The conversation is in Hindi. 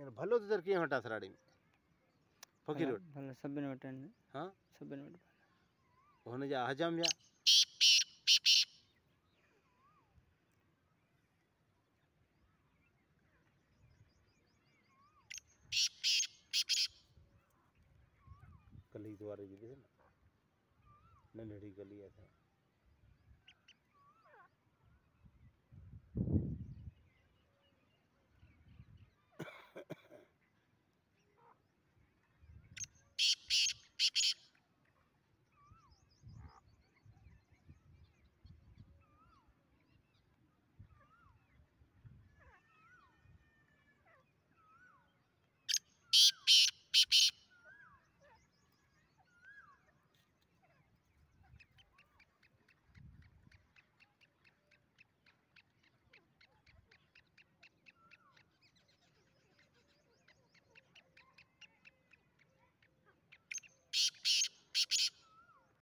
तो किए हटा सराड़ी में फकीर भले सब्बे ने बटन हाँ सब्बे ने बटन होने जा हजाम जा कली द्वारे जी दिसे ना नंढड़ी कली है shh, shh. Shh, shh.